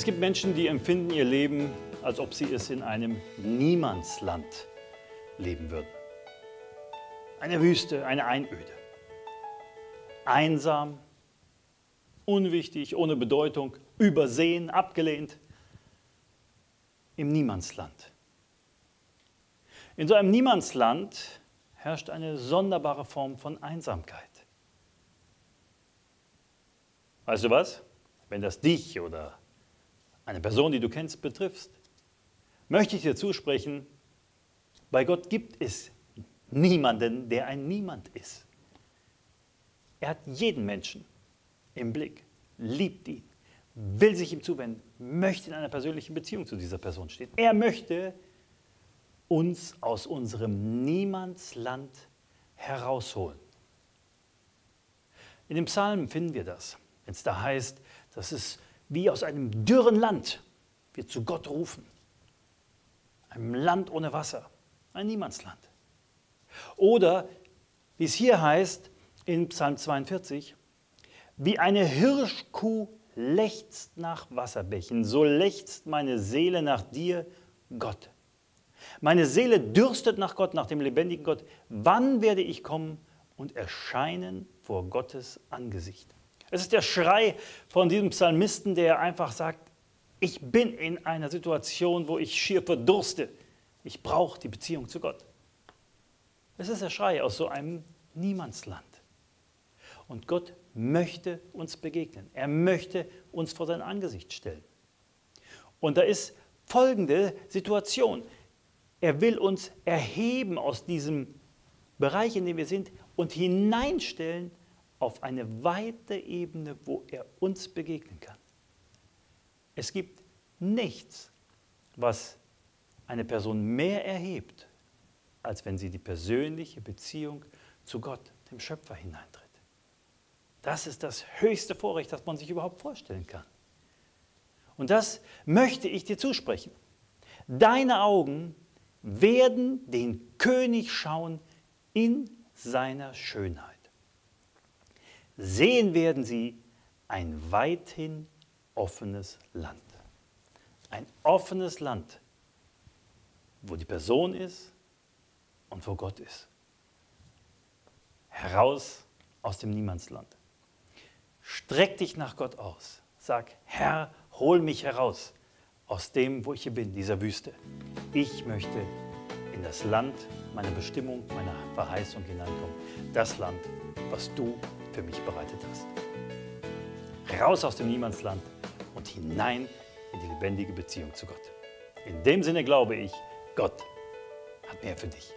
Es gibt Menschen, die empfinden ihr Leben, als ob sie es in einem Niemandsland leben würden. Eine Wüste, eine Einöde. Einsam, unwichtig, ohne Bedeutung, übersehen, abgelehnt. Im Niemandsland. In so einem Niemandsland herrscht eine sonderbare Form von Einsamkeit. Weißt du was? Wenn das dich oder eine Person, die du kennst, betrifft, möchte ich dir zusprechen, bei Gott gibt es niemanden, der ein Niemand ist. Er hat jeden Menschen im Blick, liebt ihn, will sich ihm zuwenden, möchte in einer persönlichen Beziehung zu dieser Person stehen. Er möchte uns aus unserem Niemandsland herausholen. In dem Psalm finden wir das, wenn es da heißt, dass es wie aus einem dürren Land wir zu Gott rufen. Einem Land ohne Wasser, ein Niemandsland. Oder wie es hier heißt in Psalm 42, wie eine Hirschkuh lechzt nach Wasserbächen, so lechzt meine Seele nach dir, Gott. Meine Seele dürstet nach Gott, nach dem lebendigen Gott. Wann werde ich kommen und erscheinen vor Gottes Angesicht? Es ist der Schrei von diesem Psalmisten, der einfach sagt, ich bin in einer Situation, wo ich schier verdurste. Ich brauche die Beziehung zu Gott. Es ist der Schrei aus so einem Niemandsland. Und Gott möchte uns begegnen. Er möchte uns vor sein Angesicht stellen. Und da ist folgende Situation. Er will uns erheben aus diesem Bereich, in dem wir sind, und hineinstellen auf eine weite Ebene, wo er uns begegnen kann. Es gibt nichts, was eine Person mehr erhebt, als wenn sie die persönliche Beziehung zu Gott, dem Schöpfer, hineintritt. Das ist das höchste Vorrecht, das man sich überhaupt vorstellen kann. Und das möchte ich dir zusprechen. Deine Augen werden den König schauen in seiner Schönheit sehen werden sie ein weithin offenes Land. Ein offenes Land, wo die Person ist und wo Gott ist. Heraus aus dem Niemandsland. Streck dich nach Gott aus. Sag, Herr, hol mich heraus aus dem, wo ich hier bin, dieser Wüste. Ich möchte in das Land meiner Bestimmung, meiner Verheißung hineinkommen. Das Land, was du für mich bereitet hast. Raus aus dem Niemandsland und hinein in die lebendige Beziehung zu Gott. In dem Sinne glaube ich, Gott hat mehr für dich.